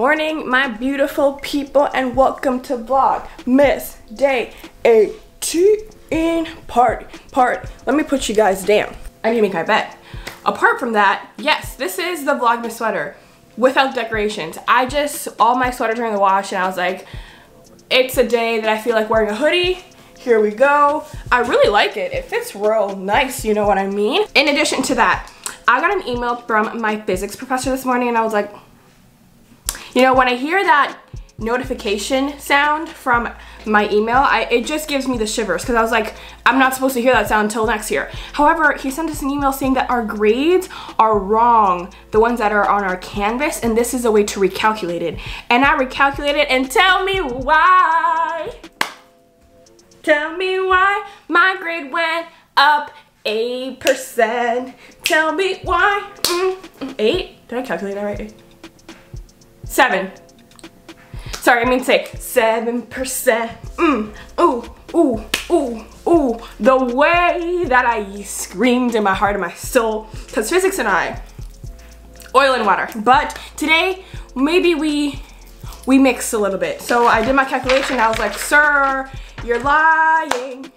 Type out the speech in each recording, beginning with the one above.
Morning, my beautiful people, and welcome to vlog Miss Day 18 party, party. Let me put you guys down. I need to make my bed. Apart from that, yes, this is the Vlogmas sweater without decorations. I just, all my sweaters are in the wash and I was like, it's a day that I feel like wearing a hoodie. Here we go. I really like it. It fits real nice, you know what I mean? In addition to that, I got an email from my physics professor this morning and I was like, you know, when I hear that notification sound from my email, I, it just gives me the shivers because I was like, I'm not supposed to hear that sound until next year. However, he sent us an email saying that our grades are wrong, the ones that are on our Canvas, and this is a way to recalculate it. And I recalculated and tell me why. Tell me why my grade went up 8%. Tell me why. Mm, mm, 8? Did I calculate that right? 7. Sorry, I mean say 7%. Mm, ooh, ooh, ooh, ooh. The way that I screamed in my heart and my soul. Because physics and I, oil and water. But today, maybe we we mix a little bit. So I did my calculation. I was like, sir, you're lying.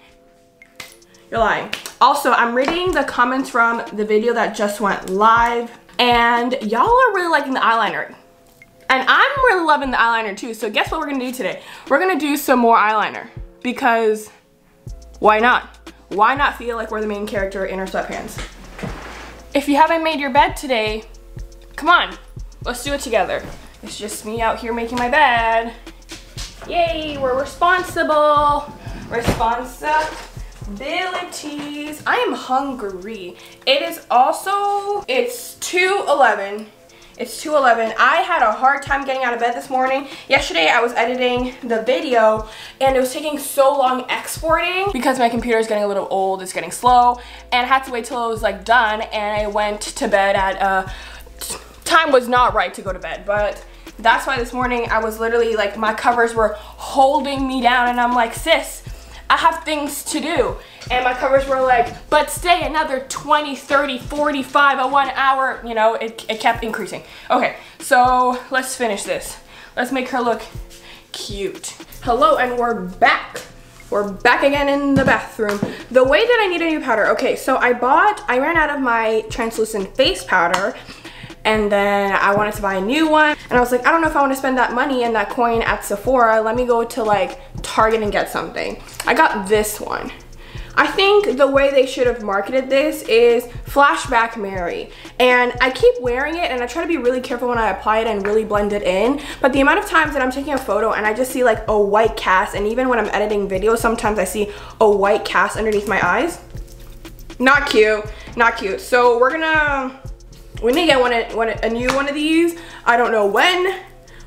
You're lying. Also, I'm reading the comments from the video that just went live. And y'all are really liking the eyeliner. And I'm really loving the eyeliner too. So guess what we're gonna do today? We're gonna do some more eyeliner because why not? Why not feel like we're the main character in our sweatpants? If you haven't made your bed today, come on, let's do it together. It's just me out here making my bed. Yay, we're responsible. Responsibilities. I am hungry. It is also, it's 2.11 it's 2.11. I had a hard time getting out of bed this morning. Yesterday I was editing the video and it was taking so long exporting because my computer is getting a little old, it's getting slow, and I had to wait till it was like done and I went to bed at, uh, time was not right to go to bed, but that's why this morning I was literally like, my covers were holding me down and I'm like, sis, I have things to do. And my covers were like, but stay another 20, 30, 45, a one hour, you know, it, it kept increasing. Okay, so let's finish this. Let's make her look cute. Hello, and we're back. We're back again in the bathroom. The way that I need a new powder, okay, so I bought, I ran out of my translucent face powder and then I wanted to buy a new one and I was like I don't know if I want to spend that money and that coin at Sephora let me go to like Target and get something I got this one I think the way they should have marketed this is Flashback Mary. And I keep wearing it and I try to be really careful when I apply it and really blend it in. But the amount of times that I'm taking a photo and I just see like a white cast and even when I'm editing videos, sometimes I see a white cast underneath my eyes. Not cute, not cute. So we're gonna we need to get one, one, a new one of these. I don't know when,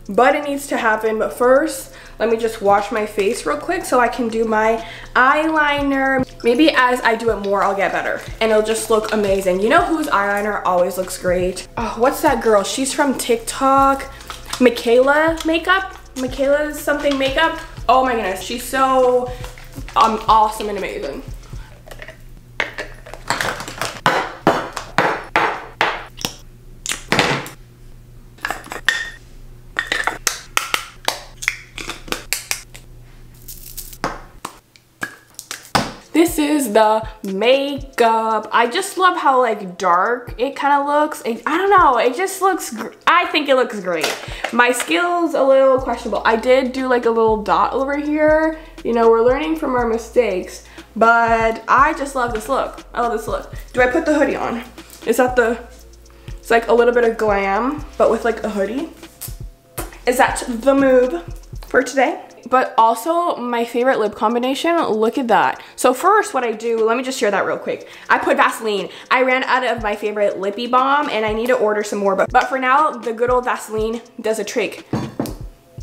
but it needs to happen. But first, let me just wash my face real quick so I can do my eyeliner. Maybe as I do it more, I'll get better and it'll just look amazing. You know whose eyeliner always looks great? Oh, what's that girl? She's from TikTok. Michaela Makeup? Michaela's something makeup? Oh my goodness, she's so um, awesome and amazing. This is the makeup. I just love how like dark it kind of looks. I don't know, it just looks, I think it looks great. My skills a little questionable. I did do like a little dot over here. You know, we're learning from our mistakes, but I just love this look. I love this look. Do I put the hoodie on? Is that the, it's like a little bit of glam, but with like a hoodie. Is that the move for today? But also my favorite lip combination, look at that. So first what I do, let me just share that real quick. I put Vaseline. I ran out of my favorite lippy balm and I need to order some more, but, but for now, the good old Vaseline does a trick.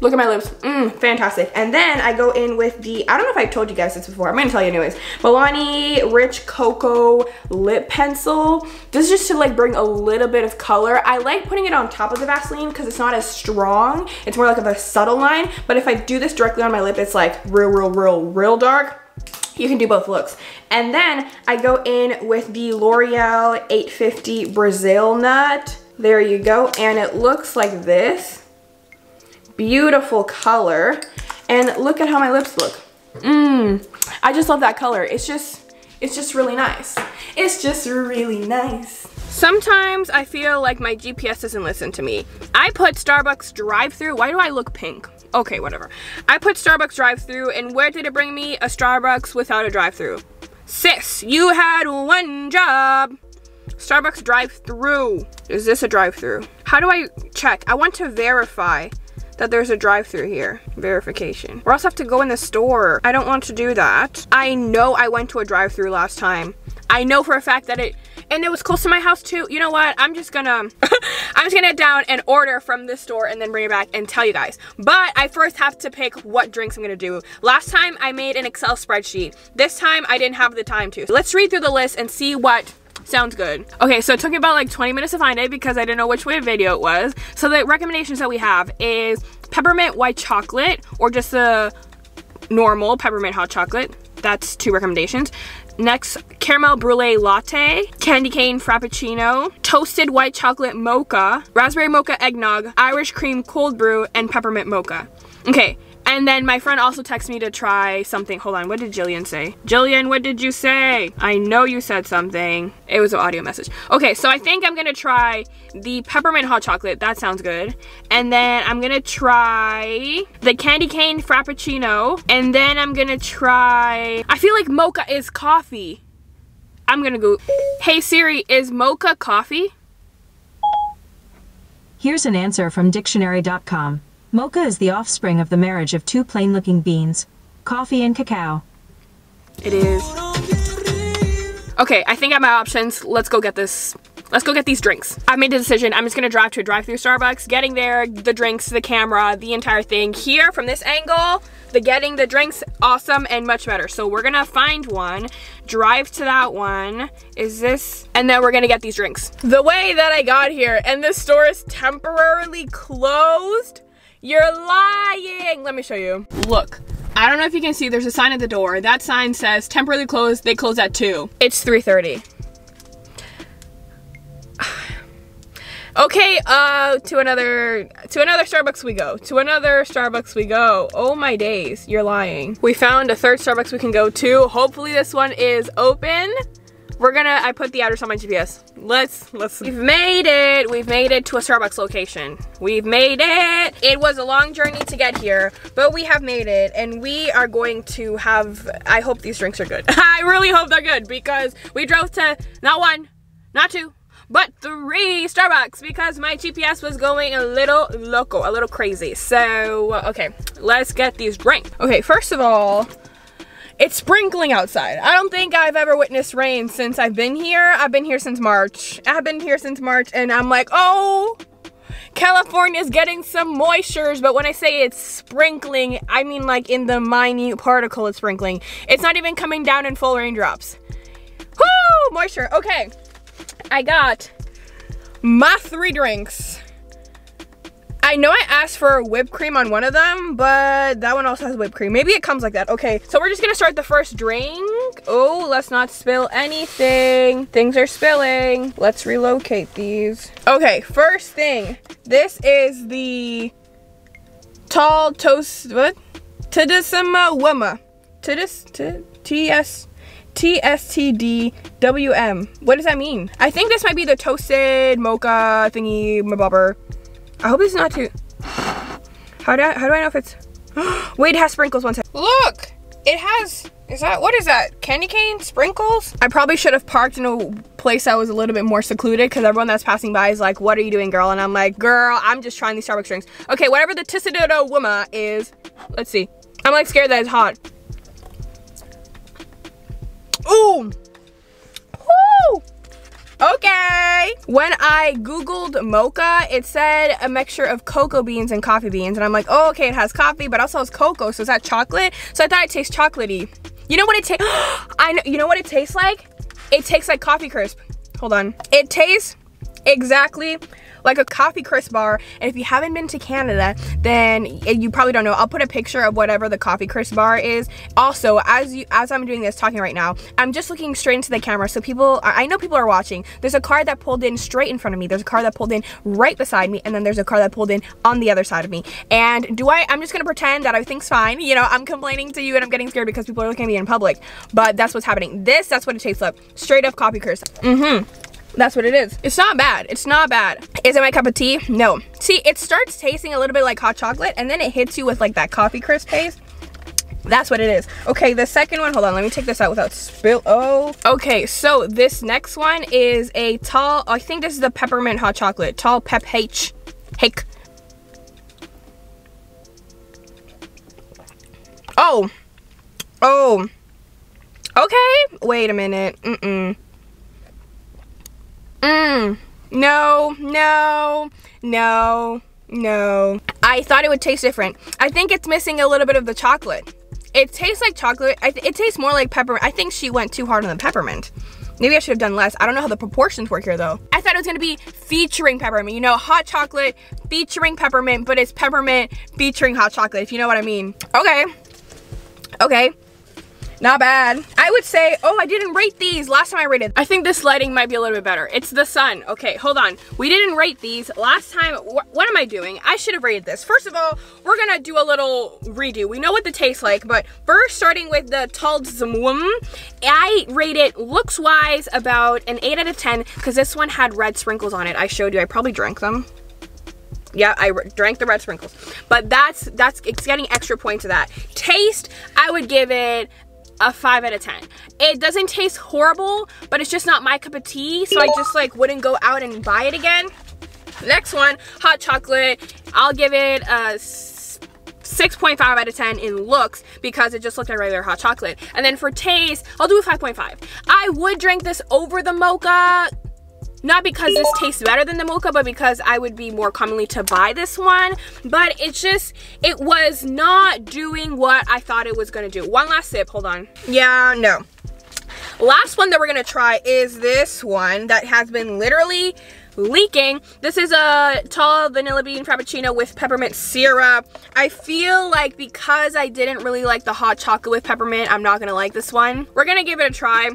Look at my lips, mmm, fantastic. And then I go in with the, I don't know if I told you guys this before, I'm gonna tell you anyways. Milani Rich Cocoa Lip Pencil. This is just to like bring a little bit of color. I like putting it on top of the Vaseline because it's not as strong. It's more like of a subtle line, but if I do this directly on my lip, it's like real, real, real, real dark you can do both looks. And then I go in with the L'Oreal 850 Brazil Nut. There you go. And it looks like this. Beautiful color. And look at how my lips look. Mmm, I just love that color. It's just, it's just really nice. It's just really nice. Sometimes I feel like my GPS doesn't listen to me. I put Starbucks drive through. Why do I look pink? Okay, whatever. I put Starbucks drive through and where did it bring me? A Starbucks without a drive through. Sis, you had one job. Starbucks drive through. Is this a drive through? How do I check? I want to verify that there's a drive through here. Verification. Or else I have to go in the store. I don't want to do that. I know I went to a drive through last time. I know for a fact that it, and it was close to my house too. You know what? I'm just gonna, I'm just gonna head down and order from this store and then bring it back and tell you guys. But I first have to pick what drinks I'm gonna do. Last time I made an Excel spreadsheet. This time I didn't have the time to. Let's read through the list and see what Sounds good. Okay, so it took me about like 20 minutes to find it because I didn't know which way of video it was. So the recommendations that we have is peppermint white chocolate or just the normal peppermint hot chocolate. That's two recommendations. Next, caramel brulee latte, candy cane frappuccino, toasted white chocolate mocha, raspberry mocha eggnog, Irish cream cold brew, and peppermint mocha. Okay, and then my friend also texted me to try something. Hold on, what did Jillian say? Jillian, what did you say? I know you said something. It was an audio message. Okay, so I think I'm gonna try the peppermint hot chocolate. That sounds good. And then I'm gonna try the candy cane frappuccino. And then I'm gonna try, I feel like mocha is coffee. I'm gonna go, hey Siri, is mocha coffee? Here's an answer from dictionary.com. Mocha is the offspring of the marriage of two plain-looking beans, coffee and cacao. It is. Okay, I think I have my options. Let's go get this. Let's go get these drinks. I've made a decision. I'm just gonna drive to a drive-through Starbucks, getting there, the drinks, the camera, the entire thing. Here, from this angle, the getting the drinks, awesome and much better. So we're gonna find one, drive to that one. Is this, and then we're gonna get these drinks. The way that I got here, and this store is temporarily closed, you're lying. Let me show you. Look. I don't know if you can see, there's a sign at the door. That sign says temporarily closed, they close at 2. It's 3.30. okay, uh, to another, to another Starbucks we go. To another Starbucks we go. Oh my days, you're lying. We found a third Starbucks we can go to. Hopefully this one is open. We're gonna, I put the address on my GPS. Let's, let's, we've made it. We've made it to a Starbucks location. We've made it. It was a long journey to get here, but we have made it and we are going to have, I hope these drinks are good. I really hope they're good because we drove to not one, not two, but three Starbucks because my GPS was going a little loco, a little crazy. So, okay, let's get these drinks. Okay, first of all, it's sprinkling outside. I don't think I've ever witnessed rain since I've been here. I've been here since March. I've been here since March and I'm like, oh, California's getting some moistures, but when I say it's sprinkling, I mean like in the minute particle it's sprinkling. It's not even coming down in full raindrops. Whoo, moisture. Okay, I got my three drinks. I know I asked for whipped cream on one of them, but that one also has whipped cream. Maybe it comes like that. Okay, so we're just gonna start the first drink. Oh, let's not spill anything. Things are spilling. Let's relocate these. Okay, first thing. This is the tall toast, what? Tidissima Wumma. Tidis, T-S, T-S-T-D-W-M. What does that mean? I think this might be the toasted mocha thingy mabobber. I hope it's not too, how do I, how do I know if it's, wait, it has sprinkles one second. Look, it has, is that, what is that? Candy cane sprinkles? I probably should have parked in a place that was a little bit more secluded because everyone that's passing by is like, what are you doing, girl? And I'm like, girl, I'm just trying these Starbucks drinks. Okay, whatever the Tissadido Wuma is, let's see. I'm like scared that it's hot. Ooh. Woo! Okay. When I Googled mocha, it said a mixture of cocoa beans and coffee beans. And I'm like, oh, okay, it has coffee, but also has cocoa. So is that chocolate? So I thought it tastes chocolatey. You know what it tastes, I know, you know what it tastes like? It tastes like coffee crisp. Hold on. It tastes exactly like a coffee crisp bar. And if you haven't been to Canada, then you probably don't know. I'll put a picture of whatever the coffee crisp bar is. Also, as you as I'm doing this talking right now, I'm just looking straight into the camera so people I know people are watching. There's a car that pulled in straight in front of me. There's a car that pulled in right beside me and then there's a car that pulled in on the other side of me. And do I I'm just to pretend that everything's fine. You know, I'm complaining to you and I'm getting scared because people are looking at me in public. But that's what's happening. This that's what it tastes like. Straight up coffee crisp. Mm Mhm. That's what it is. It's not bad. It's not bad. Is it my cup of tea? No. See, it starts tasting a little bit like hot chocolate and then it hits you with like that coffee crisp taste. That's what it is. Okay, the second one, hold on, let me take this out without spill. Oh, okay, so this next one is a tall, I think this is the peppermint hot chocolate. Tall pep H. Hick. Oh. Oh. Okay. Wait a minute. Mm-mm. Mmm. No, no, no, no. I thought it would taste different. I think it's missing a little bit of the chocolate. It tastes like chocolate. it tastes more like peppermint. I think she went too hard on the peppermint. Maybe I should have done less. I don't know how the proportions work here though. I thought it was gonna be featuring peppermint. You know, hot chocolate featuring peppermint, but it's peppermint featuring hot chocolate, if you know what I mean. Okay. Okay. Not bad. I would say, oh, I didn't rate these last time I rated. I think this lighting might be a little bit better. It's the sun. Okay, hold on. We didn't rate these last time. Wh what am I doing? I should have rated this. First of all, we're gonna do a little redo. We know what the tastes like, but first starting with the Taldzmum, I rated it looks-wise about an 8 out of 10 because this one had red sprinkles on it. I showed you. I probably drank them yeah i drank the red sprinkles but that's that's it's getting extra points to that taste i would give it a 5 out of 10. It doesn't taste horrible, but it's just not my cup of tea, so I just like wouldn't go out and buy it again. Next one, hot chocolate. I'll give it a 6.5 out of 10 in looks because it just looked like regular hot chocolate. And then for taste, I'll do a 5.5. I would drink this over the mocha not because this tastes better than the mocha, but because I would be more commonly to buy this one. But it's just, it was not doing what I thought it was gonna do. One last sip, hold on. Yeah, no. Last one that we're gonna try is this one that has been literally leaking. This is a tall vanilla bean frappuccino with peppermint syrup. I feel like because I didn't really like the hot chocolate with peppermint, I'm not gonna like this one. We're gonna give it a try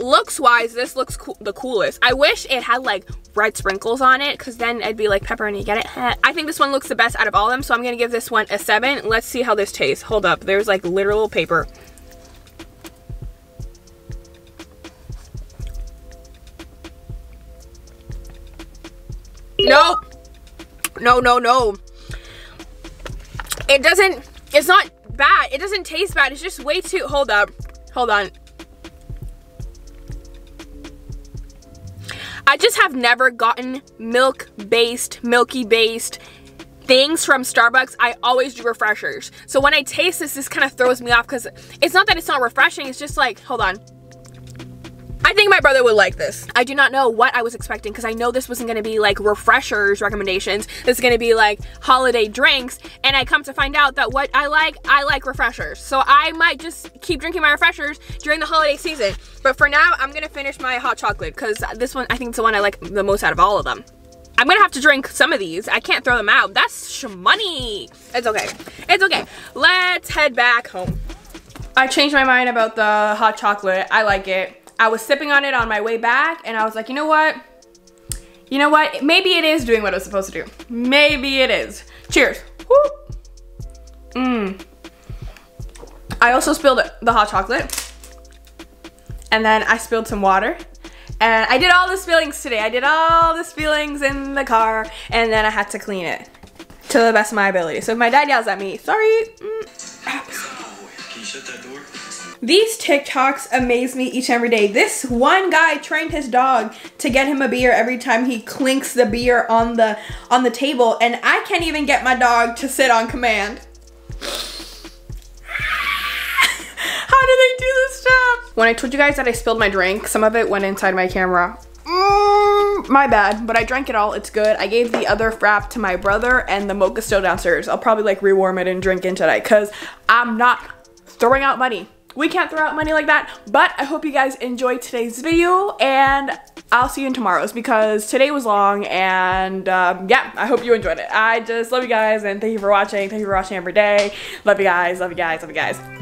looks wise this looks the coolest. I wish it had like red sprinkles on it because then it'd be like pepper and you get it. I think this one looks the best out of all of them so i'm gonna give this one a seven. Let's see how this tastes. Hold up. There's like literal paper. No. No no no. It doesn't it's not bad. It doesn't taste bad. It's just way too hold up. Hold on I just have never gotten milk-based, milky-based things from Starbucks, I always do refreshers. So when I taste this, this kind of throws me off because it's not that it's not refreshing, it's just like, hold on. I think my brother would like this. I do not know what I was expecting because I know this wasn't going to be like refreshers recommendations. This is going to be like holiday drinks. And I come to find out that what I like, I like refreshers. So I might just keep drinking my refreshers during the holiday season. But for now, I'm going to finish my hot chocolate because this one, I think it's the one I like the most out of all of them. I'm gonna have to drink some of these. I can't throw them out. That's money. It's okay. It's okay. Let's head back home. I changed my mind about the hot chocolate. I like it. I was sipping on it on my way back and I was like, you know what? You know what? Maybe it is doing what it was supposed to do. Maybe it is. Cheers. Mmm. I also spilled the hot chocolate. And then I spilled some water. And I did all the spillings today. I did all the spillings in the car. And then I had to clean it to the best of my ability. So if my dad yells at me, sorry. Mm. Shut that door? These TikToks amaze me each and every day. This one guy trained his dog to get him a beer every time he clinks the beer on the on the table and I can't even get my dog to sit on command. How do they do this stuff? When I told you guys that I spilled my drink, some of it went inside my camera. Mm, my bad, but I drank it all. It's good. I gave the other frap to my brother and the mocha still downstairs. I'll probably like rewarm it and drink it tonight because I'm not throwing out money. We can't throw out money like that, but I hope you guys enjoyed today's video and I'll see you in tomorrow's because today was long and um, yeah, I hope you enjoyed it. I just love you guys and thank you for watching. Thank you for watching every day. Love you guys, love you guys, love you guys.